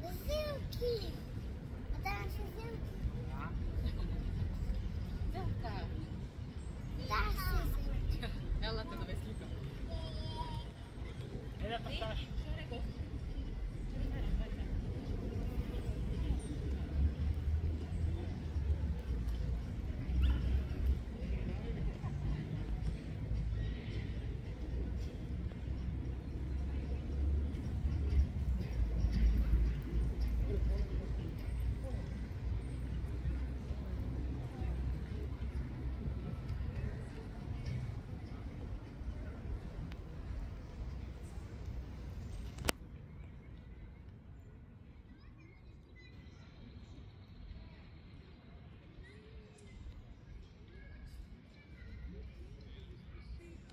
Suzuki! Eu tava no Suzuki. Ah? Seu. Tá, Ela toda vez que liga. Ela é tá caixa.